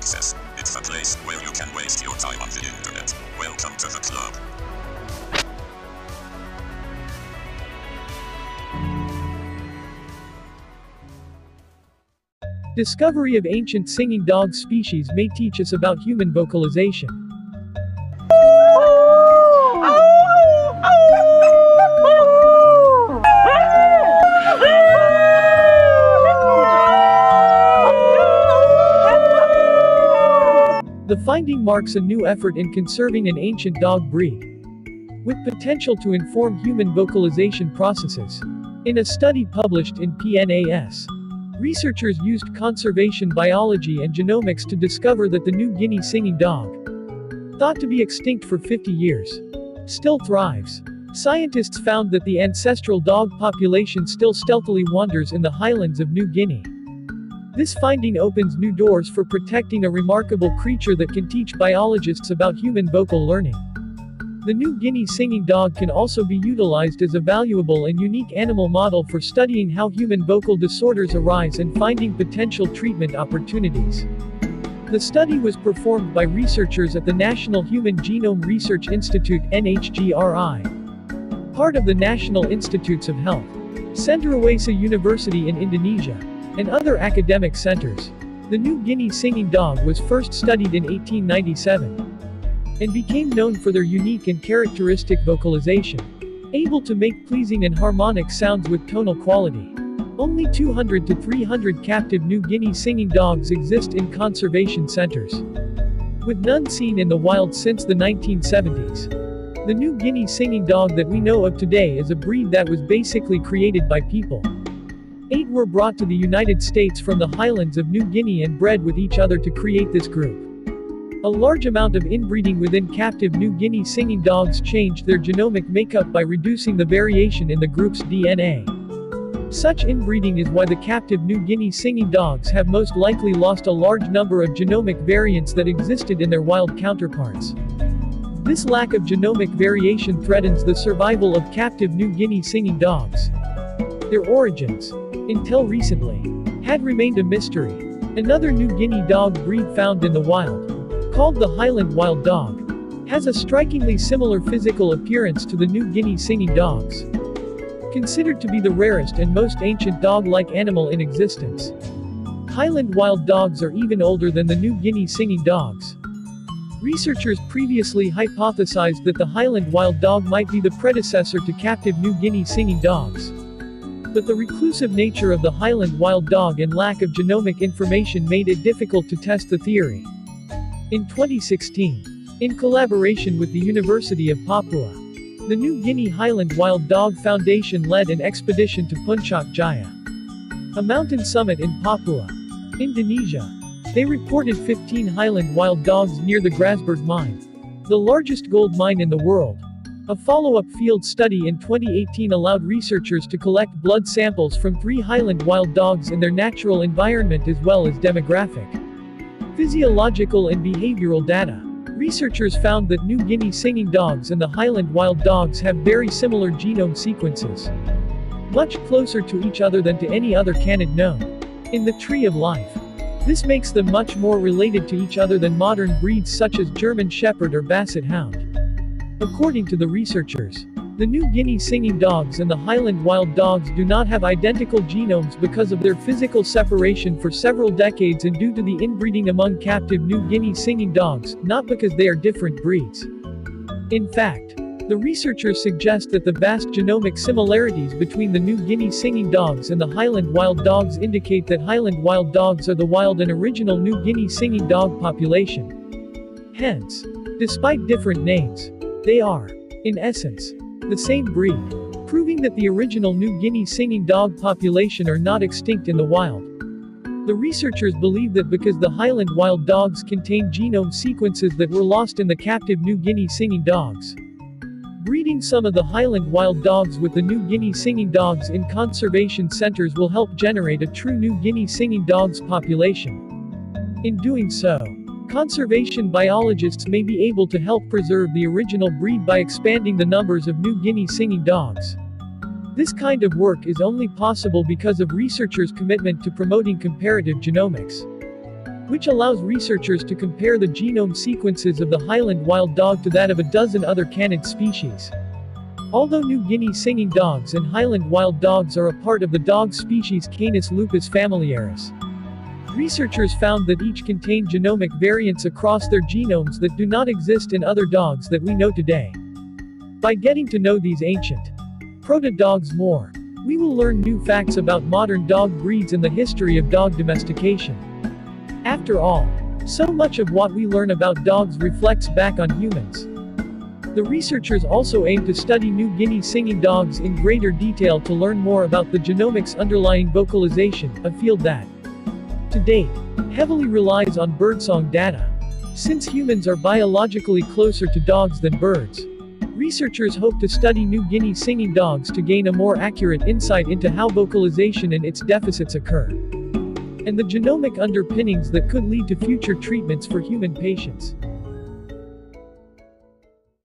access. It's a place where you can waste your time on the internet. Welcome to the club. Discovery of ancient singing dog species may teach us about human vocalization. The finding marks a new effort in conserving an ancient dog breed, with potential to inform human vocalization processes. In a study published in PNAS, researchers used conservation biology and genomics to discover that the New Guinea singing dog, thought to be extinct for 50 years, still thrives. Scientists found that the ancestral dog population still stealthily wanders in the highlands of New Guinea. This finding opens new doors for protecting a remarkable creature that can teach biologists about human vocal learning. The New Guinea singing dog can also be utilized as a valuable and unique animal model for studying how human vocal disorders arise and finding potential treatment opportunities. The study was performed by researchers at the National Human Genome Research Institute NHGRI, part of the National Institutes of Health, Cenderawasih University in Indonesia, and other academic centers. The New Guinea singing dog was first studied in 1897 and became known for their unique and characteristic vocalization, able to make pleasing and harmonic sounds with tonal quality. Only 200 to 300 captive New Guinea singing dogs exist in conservation centers, with none seen in the wild since the 1970s. The New Guinea singing dog that we know of today is a breed that was basically created by people. Eight were brought to the United States from the highlands of New Guinea and bred with each other to create this group. A large amount of inbreeding within captive New Guinea singing dogs changed their genomic makeup by reducing the variation in the group's DNA. Such inbreeding is why the captive New Guinea singing dogs have most likely lost a large number of genomic variants that existed in their wild counterparts. This lack of genomic variation threatens the survival of captive New Guinea singing dogs. Their origins, until recently, had remained a mystery. Another New Guinea dog breed found in the wild, called the Highland Wild Dog, has a strikingly similar physical appearance to the New Guinea singing dogs. Considered to be the rarest and most ancient dog-like animal in existence. Highland wild dogs are even older than the New Guinea singing dogs. Researchers previously hypothesized that the Highland wild dog might be the predecessor to captive New Guinea singing dogs. But the reclusive nature of the Highland wild dog and lack of genomic information made it difficult to test the theory. In 2016, in collaboration with the University of Papua, the New Guinea Highland Wild Dog Foundation led an expedition to Puncak Jaya, a mountain summit in Papua, Indonesia. They reported 15 Highland wild dogs near the Grasberg mine, the largest gold mine in the world. A follow-up field study in 2018 allowed researchers to collect blood samples from three Highland wild dogs in their natural environment as well as demographic, physiological and behavioral data. Researchers found that New Guinea singing dogs and the Highland wild dogs have very similar genome sequences, much closer to each other than to any other canid known in the tree of life. This makes them much more related to each other than modern breeds such as German Shepherd or Basset Hound. According to the researchers, the New Guinea singing dogs and the Highland wild dogs do not have identical genomes because of their physical separation for several decades and due to the inbreeding among captive New Guinea singing dogs, not because they are different breeds. In fact, the researchers suggest that the vast genomic similarities between the New Guinea singing dogs and the Highland wild dogs indicate that Highland wild dogs are the wild and original New Guinea singing dog population. Hence, despite different names, they are, in essence, the same breed, proving that the original New Guinea singing dog population are not extinct in the wild. The researchers believe that because the Highland wild dogs contain genome sequences that were lost in the captive New Guinea singing dogs. Breeding some of the Highland wild dogs with the New Guinea singing dogs in conservation centers will help generate a true New Guinea singing dogs population. In doing so, Conservation biologists may be able to help preserve the original breed by expanding the numbers of New Guinea singing dogs. This kind of work is only possible because of researchers' commitment to promoting comparative genomics. which allows researchers to compare the genome sequences of the Highland wild dog to that of a dozen other canid species. Although New Guinea singing dogs and Highland wild dogs are a part of the dog species Canis lupus familiaris, researchers found that each contained genomic variants across their genomes that do not exist in other dogs that we know today. By getting to know these ancient proto-dogs more, we will learn new facts about modern dog breeds and the history of dog domestication. After all, so much of what we learn about dogs reflects back on humans. The researchers also aim to study New Guinea singing dogs in greater detail to learn more about the genomics underlying vocalization, a field that, to date, heavily relies on birdsong data. Since humans are biologically closer to dogs than birds, researchers hope to study New Guinea singing dogs to gain a more accurate insight into how vocalization and its deficits occur and the genomic underpinnings that could lead to future treatments for human patients.